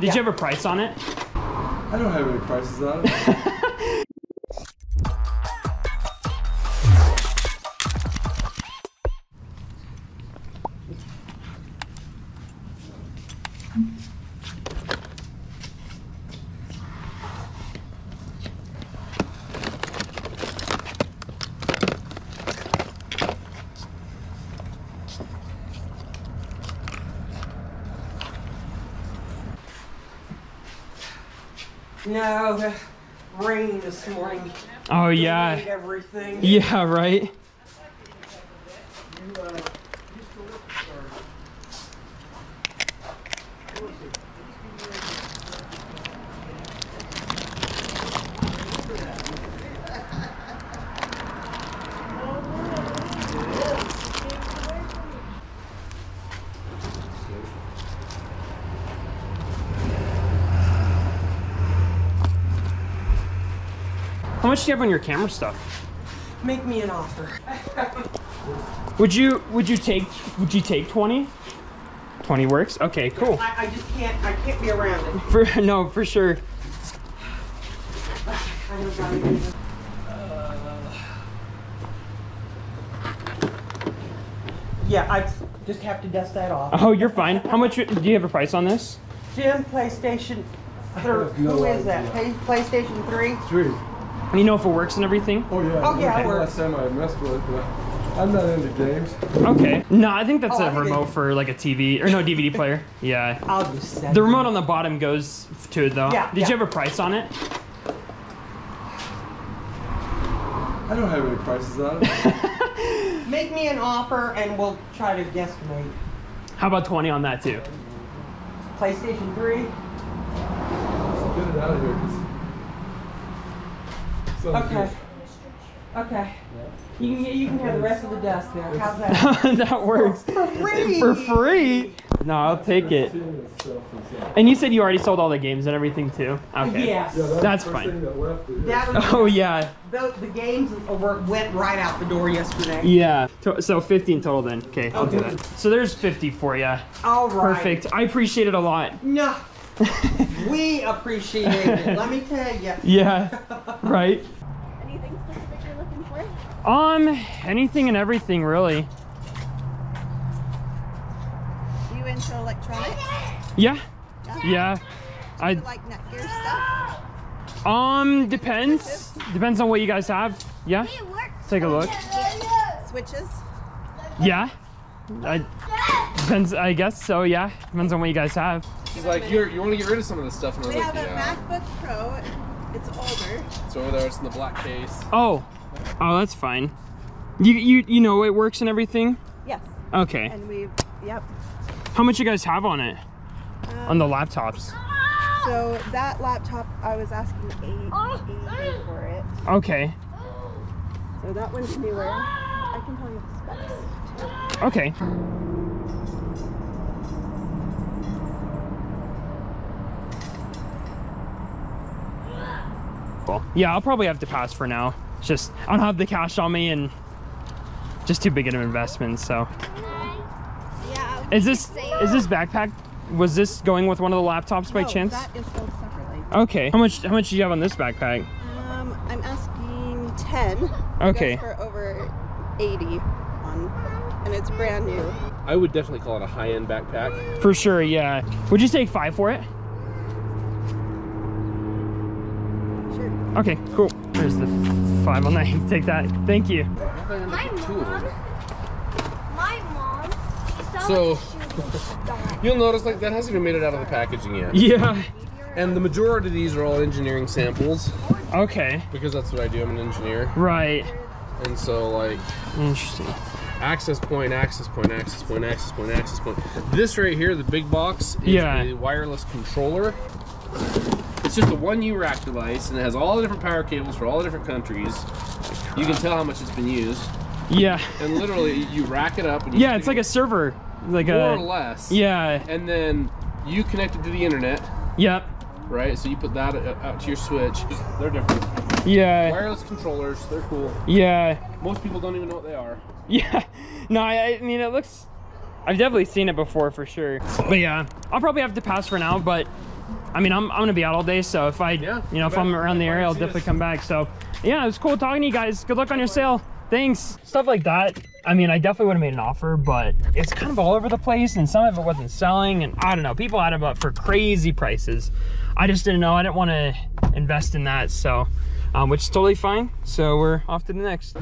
Did you have a price on it? I don't have any prices on it. No, rain this morning. Oh yeah. everything. Yeah, right. Much do you have on your camera stuff? Make me an offer. Would you would you take would you take 20? 20 works? Okay, cool. I, I just can't. I can't be around it. For no, for sure. I know about it. Yeah, I just have to dust that off. Oh, you're fine. How much do you have a price on this? Jim, PlayStation. Thir- no who is that? Play- PlayStation 3? Three. You know if it works and everything? Oh yeah. Oh, yeah, it works. Last time I messed with it, but I'm not into games. Okay. No, I think that's Oh, I a think it- remote for like a TV or no DVD player. Yeah. I'll just send The it. remote on the bottom goes to it though. Yeah, Did yeah. you have a price on it? I don't have any prices on it. Make me an offer and we'll try to guesstimate. How about 20 on that too? PlayStation 3? Let's get it out of here. 'Cause- Sounds Okay. Okay. You can, you can have the rest of the dust there. How's that? that works. For free! For free? No, I'll take it. Seeing this stuff is, And you said you already sold all the games and everything too? Okay. Yes. Yeah, that's, That's fine. That left. That Oh yeah. the, the games went right out the door yesterday. Yeah. So 50 in total then. Okay, I'll do that. So there's 50 for you. All right. Perfect. I appreciate it a lot. No. we appreciate it. Let me tell you. Yeah. Right. Anything specific you're looking for? Um, anything and everything really. You into electronics? Yeah. Yeah. I You like Netgear stuff? um depends. Depends on what you guys have. Yeah. Take a look. Switches? Yeah. I depends. I guess so. Yeah. Depends on what you guys have. She's like, You're, you want to get rid of some of this stuff, and I was We like, have a yeah. MacBook Pro. It's older. It's over there. It's in the black case. Oh. Oh, that's fine. You you you know it works and everything. Yes. Okay. And we've, yep. How much you guys have on it? On the Um, laptops. So that laptop, I was asking eight, eight for it. Okay. So that one's newer. I can tell you the specs. too. Okay. Well, yeah, I'll probably have to pass for now. It's just I don't have the cash on me and just too big of an investment. So, Yeah. is this is this backpack? Was this going with one of the laptops by No, chance? That is sold separately. Okay. How much how much do you have on this backpack? Um, I'm asking 10. Okay. For over 80 on, and it's brand new. I would definitely call it a high-end backpack. For sure. Yeah. Would you take five for it? Sure. Okay. Cool. There's the five on that. Take that. Thank you. My mom, my mom, So- so You'll notice like that hasn't even made it out of the packaging yet. Yeah. And the majority of these are all engineering samples Okay. because that's what I do. I'm an engineer, Right. and so like Interesting. access point, access point, access point, access point, access point. This right here, the big box, is Yeah. a wireless controller. It's just a one U rack device, and it has all the different power cables for all the different countries. You can tell how much it's been used, Yeah. and literally you rack it up. And you Yeah, it's like a server. Like more or less. Yeah. And then you connect it to the internet, Yep. right? So you put that uh, out to your switch. They're different. Yeah. Wireless controllers, they're cool. Yeah. Most people don't even know what they are. Yeah. No, I, I mean it looks. I've definitely seen it before for sure. But yeah, I'll probably have to pass for now. But I mean, I'm, I'm gonna be out all day, so if I, Yeah, you know, if I'm around the area, I'll definitely us. come back. So yeah, it was cool talking to you guys. Good luck on your sale. Thanks. Stuff like that. I mean, I definitely would have made an offer, but it's kind of all over the place, and some of it wasn't selling, and I don't know. People had them up for crazy prices. I just didn't know. I didn't want to invest in that, so um, which is totally fine. So we're off to the next.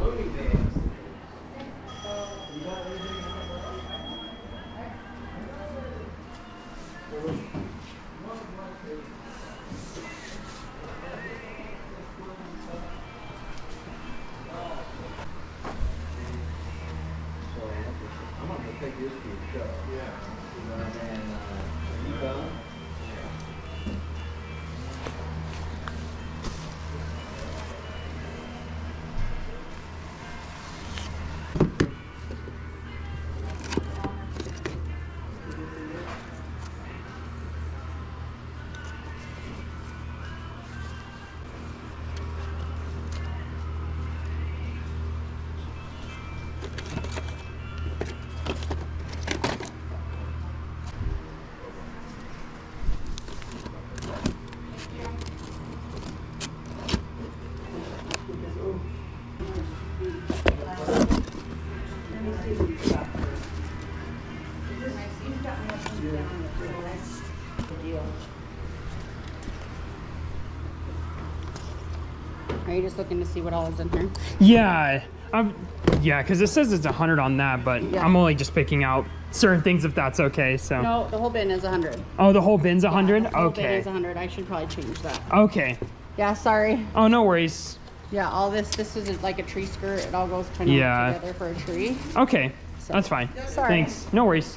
Are you just looking to see what all is in here? Yeah, um, yeah, because it says it's a hundred on that, but Yeah. I'm only just picking out certain things if that's okay. So. No, the whole bin is a hundred. Oh, the whole bin's a hundred. The whole bin is a hundred. I should probably change that. Okay. Yeah, sorry. Oh, no worries. Yeah, all this this is like a tree skirt. It all goes kind of Yeah. together for a tree. Okay, that's fine. Sorry. Thanks. No worries.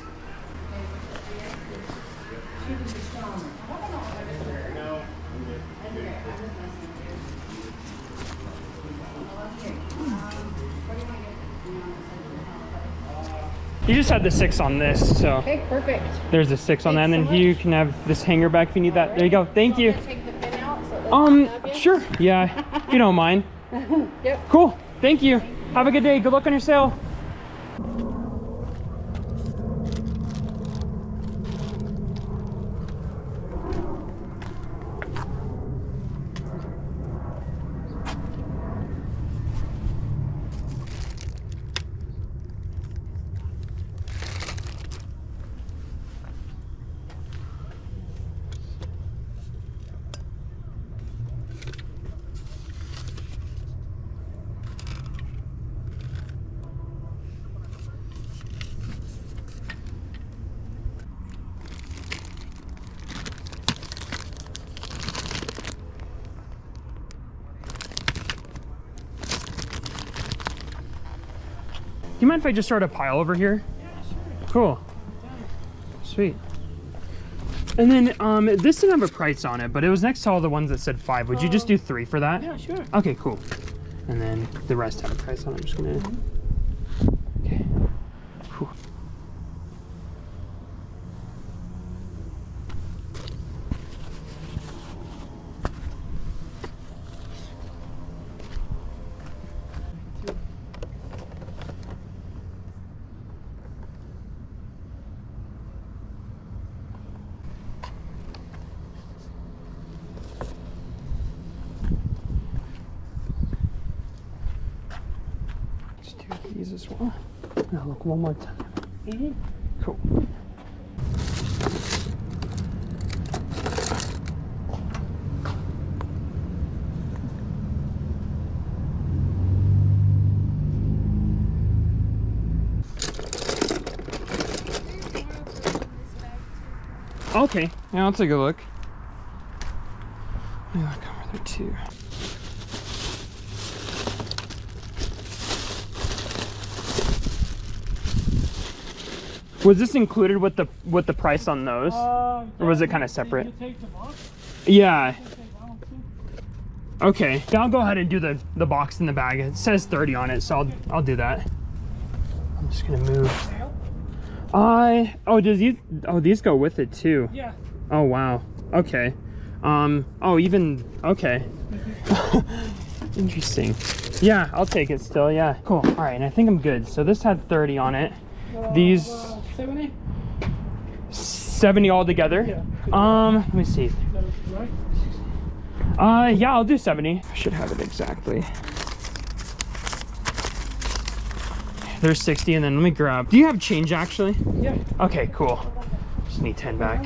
You just had the six on this, so Okay, perfect. there's a six on that, and then Thanks you can have this hanger back if you need that. There you go. Thank you. Take the bin out so Um, you? sure. Yeah, if you don't mind. Yep. Cool. Thank you. Have a good day. Good luck on your sale. Do you mind if I just start a pile over here? Yeah, sure. Cool. Sweet. And then um, this didn't have a price on it, but it was next to all the ones that said five. Would you just do three for that? Yeah, sure. Okay, cool. And then the rest had a price on it. I'm just gonna. These as well. Now look one more time. Mm-hmm. Cool. Okay, yeah, I'll take a look. Yeah, come over there too. Was this included with the with the price on those, or was it kind of separate? Yeah. Okay, I'll go ahead and do the the box in the bag. It says 30 on it, so I'll I'll do that. I'm just gonna move. I oh does these oh these go with it too? Yeah. Oh wow. Okay. Um. Oh even okay. Interesting. Yeah, I'll take it still. Yeah. Cool. All right, and I think I'm good. So this had 30 on it. These Uh, 70? 70 altogether. Um, let me see. Uh, yeah, I'll do 70. I should have it exactly. There's 60, and then let me grab. Do you have change actually? Yeah. Okay, cool. Just need 10 back.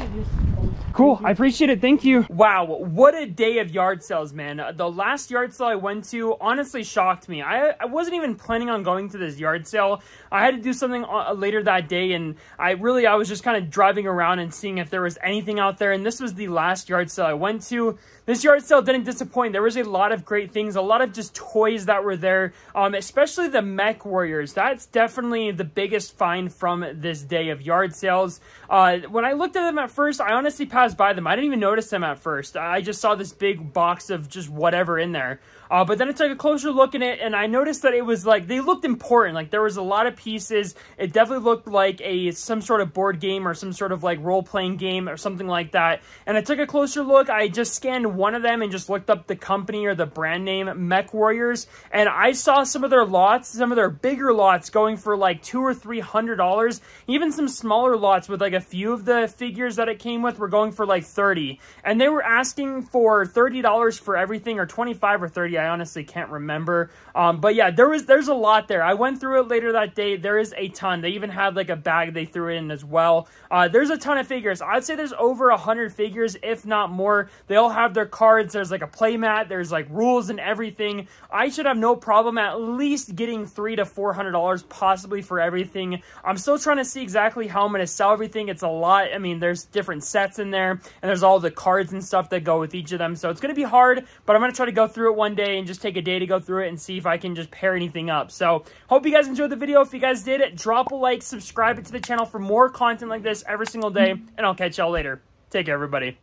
Cool, I appreciate it. Thank you. Wow, what a day of yard sales, man. Uh, The last yard sale I went to honestly shocked me. I, I wasn't even planning on going to this yard sale. I had to do something uh, later that day, and I really, I was just kind of driving around and seeing if there was anything out there, and this was the last yard sale I went to. This yard sale didn't disappoint. There was a lot of great things, a lot of just toys that were there, um, especially the MechWarriors. That's definitely the biggest find from this day of yard sales. Uh, when I looked at them at first, I honestly passed by them. I didn't even notice them at first. I just saw this big box of just whatever in there. Uh, but then I took a closer look at it, and I noticed that it was like they looked important. Like there was a lot of pieces. It definitely looked like a some sort of board game or some sort of like role playing game or something like that. And I took a closer look. I just scanned one of them and just looked up the company or the brand name MechWarriors, and I saw some of their lots, some of their bigger lots going for like two or three hundred dollars. Even some smaller lots with like a few of the figures that it came with were going for like thirty, and they were asking for thirty dollars for everything or twenty five or thirty. I honestly can't remember. Um, but yeah, there was there's a lot there. I went through it later that day. There is a ton. They even had like a bag they threw in as well. Uh, there's a ton of figures. I'd say there's over a hundred figures, if not more. They all have their cards. There's like a play mat. There's like rules and everything. I should have no problem at least getting three to four hundred dollars possibly for everything. I'm still trying to see exactly how I'm gonna sell everything. It's a lot. I mean, there's different sets in there, and there's all the cards and stuff that go with each of them. So it's gonna be hard, but I'm gonna try to go through it one day and just take a day to go through it and see if I can just pair anything up. So hope you guys enjoyed the video. If you guys did, drop a like, subscribe to the channel for more content like this every single day, and I'll catch y'all later. Take care, everybody.